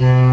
Yeah.